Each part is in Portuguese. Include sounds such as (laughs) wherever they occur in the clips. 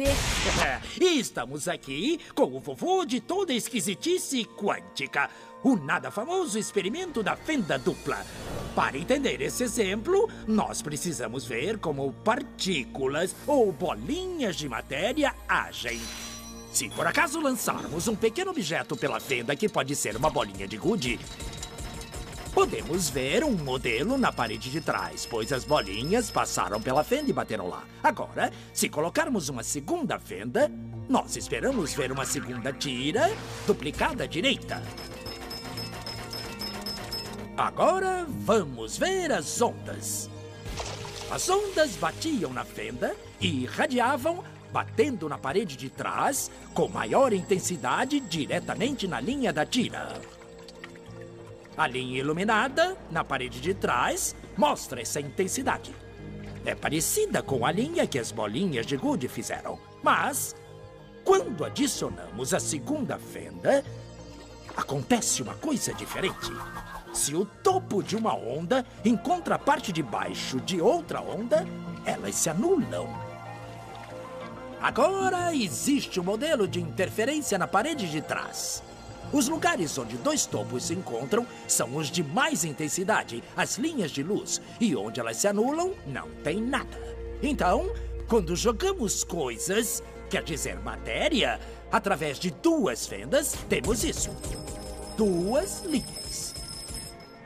P. E estamos aqui com o vovô de toda esquisitice quântica, o nada famoso experimento da fenda dupla. Para entender esse exemplo, nós precisamos ver como partículas ou bolinhas de matéria agem. Se por acaso lançarmos um pequeno objeto pela fenda que pode ser uma bolinha de gude, Podemos ver um modelo na parede de trás, pois as bolinhas passaram pela fenda e bateram lá. Agora, se colocarmos uma segunda fenda, nós esperamos ver uma segunda tira duplicada à direita. Agora vamos ver as ondas. As ondas batiam na fenda e irradiavam, batendo na parede de trás com maior intensidade diretamente na linha da tira. A linha iluminada, na parede de trás, mostra essa intensidade. É parecida com a linha que as bolinhas de gude fizeram. Mas, quando adicionamos a segunda fenda, acontece uma coisa diferente. Se o topo de uma onda encontra a parte de baixo de outra onda, elas se anulam. Agora existe um modelo de interferência na parede de trás. Os lugares onde dois topos se encontram são os de mais intensidade, as linhas de luz, e onde elas se anulam, não tem nada. Então, quando jogamos coisas, quer dizer matéria, através de duas fendas, temos isso: duas linhas.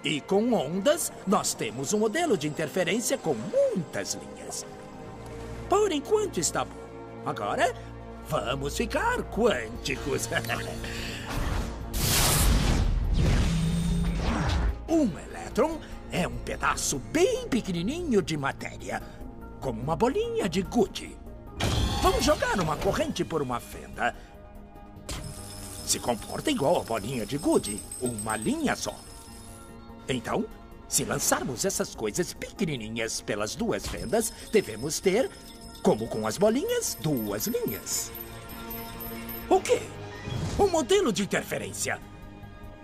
E com ondas, nós temos um modelo de interferência com muitas linhas. Por enquanto está bom. Agora, vamos ficar quânticos. (laughs) Um elétron é um pedaço bem pequenininho de matéria, como uma bolinha de gude. Vamos jogar uma corrente por uma fenda. Se comporta igual a bolinha de gude, uma linha só. Então, se lançarmos essas coisas pequenininhas pelas duas fendas, devemos ter, como com as bolinhas, duas linhas. O quê? Um modelo de interferência.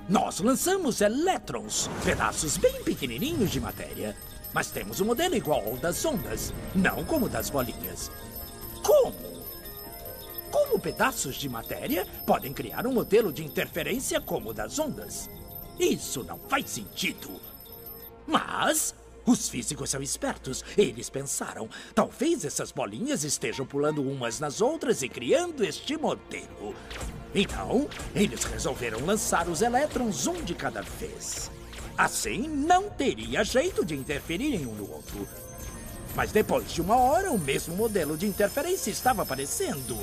Nós lançamos elétrons, pedaços bem pequenininhos de matéria. Mas temos um modelo igual ao das ondas, não como das bolinhas. Como? Como pedaços de matéria podem criar um modelo de interferência como o das ondas? Isso não faz sentido. Mas os físicos são espertos. Eles pensaram: talvez essas bolinhas estejam pulando umas nas outras e criando este modelo. Então, eles resolveram lançar os elétrons um de cada vez. Assim, não teria jeito de interferirem um no outro. Mas depois de uma hora, o mesmo modelo de interferência estava aparecendo.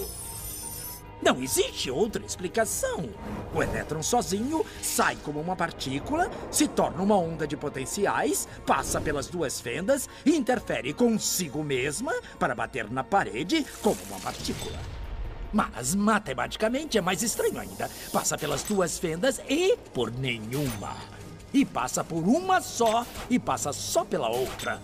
Não existe outra explicação. O elétron sozinho sai como uma partícula, se torna uma onda de potenciais, passa pelas duas fendas e interfere consigo mesma para bater na parede como uma partícula. Mas matematicamente é mais estranho ainda. Passa pelas duas fendas e por nenhuma. E passa por uma só e passa só pela outra.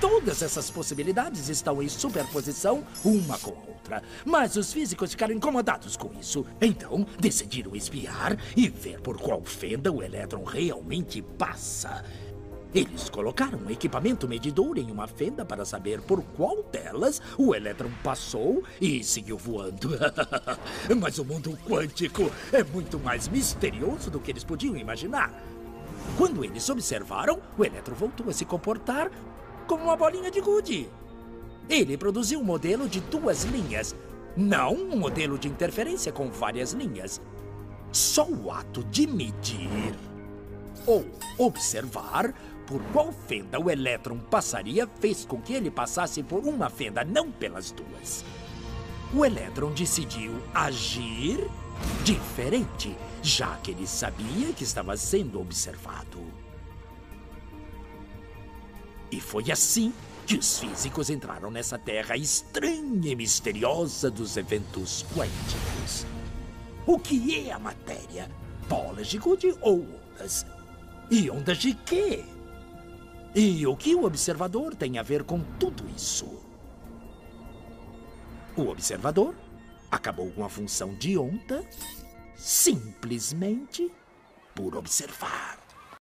Todas essas possibilidades estão em superposição uma com a outra. Mas os físicos ficaram incomodados com isso. Então decidiram espiar e ver por qual fenda o elétron realmente passa. Eles colocaram um equipamento medidor em uma fenda para saber por qual delas o elétron passou e seguiu voando. (laughs) Mas o mundo quântico é muito mais misterioso do que eles podiam imaginar. Quando eles observaram, o elétron voltou a se comportar como uma bolinha de gude. Ele produziu um modelo de duas linhas, não um modelo de interferência com várias linhas. Só o ato de medir ou observar por qual fenda o elétron passaria fez com que ele passasse por uma fenda, não pelas duas. O elétron decidiu agir diferente, já que ele sabia que estava sendo observado. E foi assim que os físicos entraram nessa terra estranha e misteriosa dos eventos quânticos. O que é a matéria? Bolas de gude ou ondas? E ondas de quê? E o que o observador tem a ver com tudo isso? O observador acabou com a função de onda simplesmente por observar.